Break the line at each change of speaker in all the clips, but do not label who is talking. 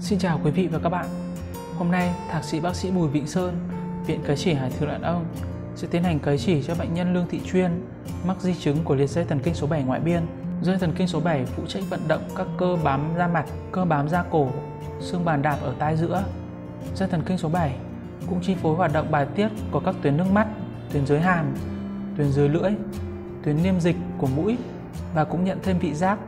Xin chào quý vị và các bạn. Hôm nay, Thạc sĩ bác sĩ Bùi vịnh Sơn, Viện Cấy chỉ Hải Thượng Lãn Ông sẽ tiến hành cấy chỉ cho bệnh nhân Lương Thị Chuyên mắc di chứng của liệt dây thần kinh số 7 ngoại biên. Dây thần kinh số 7 phụ trách vận động các cơ bám da mặt, cơ bám da cổ, xương bàn đạp ở tai giữa. Dây thần kinh số 7 cũng chi phối hoạt động bài tiết của các tuyến nước mắt, tuyến dưới hàm, tuyến dưới lưỡi, tuyến niêm dịch của mũi và cũng nhận thêm vị giác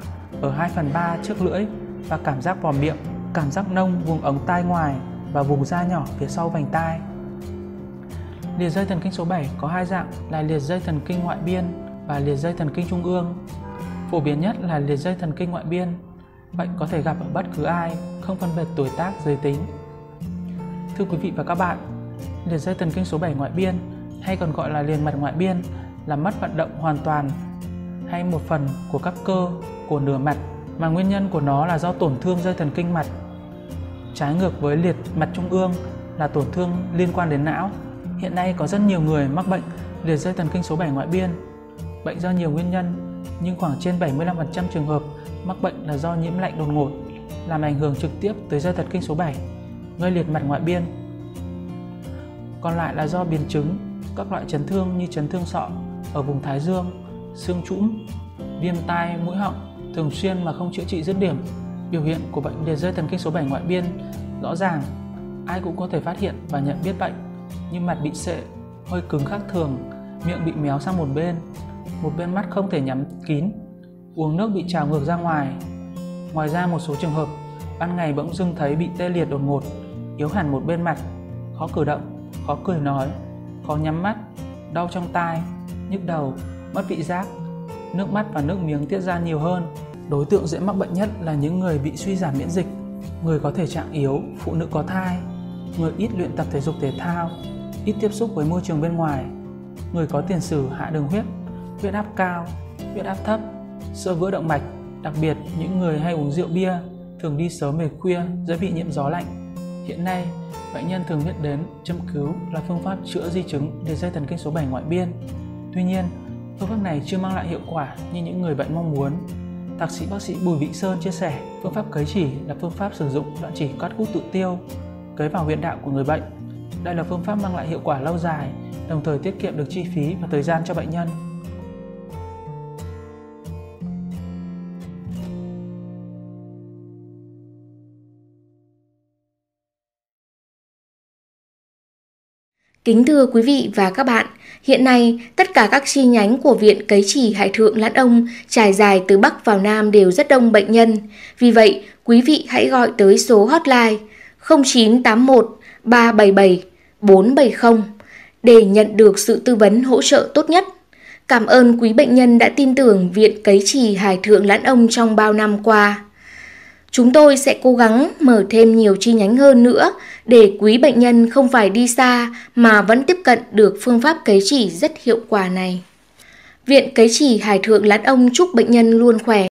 ở 2 phần 3 trước lưỡi và cảm giác vào miệng, cảm giác nông vùng ống tai ngoài và vùng da nhỏ phía sau vành tai. Liệt dây thần kinh số 7 có hai dạng là liệt dây thần kinh ngoại biên và liệt dây thần kinh trung ương. Phổ biến nhất là liệt dây thần kinh ngoại biên. Bệnh có thể gặp ở bất cứ ai, không phân biệt tuổi tác, giới tính. Thưa quý vị và các bạn, liệt dây thần kinh số 7 ngoại biên hay còn gọi là liệt mặt ngoại biên là mất vận động hoàn toàn hay một phần của các cơ của nửa mặt mà nguyên nhân của nó là do tổn thương dây thần kinh mặt. Trái ngược với liệt mặt trung ương là tổn thương liên quan đến não. Hiện nay có rất nhiều người mắc bệnh liệt dây thần kinh số 7 ngoại biên. Bệnh do nhiều nguyên nhân, nhưng khoảng trên 75% trường hợp mắc bệnh là do nhiễm lạnh đột ngột, làm ảnh hưởng trực tiếp tới dây thần kinh số 7, gây liệt mặt ngoại biên. Còn lại là do biến chứng, các loại chấn thương như chấn thương sọ ở vùng thái dương, xương trũng, viêm tai, mũi họng thường xuyên mà không chữa trị dứt điểm. Biểu hiện của bệnh liệt dây thần kinh số 7 ngoại biên rõ ràng, ai cũng có thể phát hiện và nhận biết bệnh như mặt bị sệ, hơi cứng khác thường, miệng bị méo sang một bên, một bên mắt không thể nhắm kín, uống nước bị trào ngược ra ngoài. Ngoài ra một số trường hợp, ban ngày bỗng dưng thấy bị tê liệt đột ngột, yếu hẳn một bên mặt, khó cử động, khó cười nói, khó nhắm mắt, đau trong tai, nhức đầu, mất vị giác, nước mắt và nước miếng tiết ra nhiều hơn. Đối tượng dễ mắc bệnh nhất là những người bị suy giảm miễn dịch, người có thể trạng yếu, phụ nữ có thai, người ít luyện tập thể dục thể thao, ít tiếp xúc với môi trường bên ngoài, người có tiền sử hạ đường huyết, huyết áp cao, huyết áp thấp, sơ vữa động mạch, đặc biệt những người hay uống rượu bia, thường đi sớm về khuya, dễ bị nhiễm gió lạnh. Hiện nay, bệnh nhân thường biết đến châm cứu là phương pháp chữa di chứng để dây thần kinh số 7 ngoại biên. Tuy nhiên, phương pháp này chưa mang lại hiệu quả như những người bệnh mong muốn. Thạc sĩ bác sĩ Bùi Vĩnh Sơn chia sẻ, phương pháp cấy chỉ là phương pháp sử dụng đoạn chỉ cắt hút tự tiêu, cấy vào huyệt đạo của người bệnh. Đây là phương pháp mang lại hiệu quả lâu dài, đồng thời tiết kiệm được chi phí và thời gian cho bệnh nhân.
Kính thưa quý vị và các bạn, hiện nay tất cả các chi nhánh của Viện Cấy Chỉ Hải Thượng Lãn Ông trải dài từ Bắc vào Nam đều rất đông bệnh nhân. Vì vậy, quý vị hãy gọi tới số hotline 0981 377 470 để nhận được sự tư vấn hỗ trợ tốt nhất. Cảm ơn quý bệnh nhân đã tin tưởng Viện Cấy Chỉ Hải Thượng Lãn Ông trong bao năm qua. Chúng tôi sẽ cố gắng mở thêm nhiều chi nhánh hơn nữa để quý bệnh nhân không phải đi xa mà vẫn tiếp cận được phương pháp cấy chỉ rất hiệu quả này. Viện Cấy chỉ Hải Thượng Lãn Ông chúc bệnh nhân luôn khỏe.